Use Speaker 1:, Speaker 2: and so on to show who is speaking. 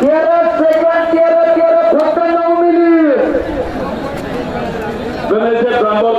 Speaker 1: Tierra, Secuan, Tierra, Tierra, Platan Naumili. Venecia, Tambor,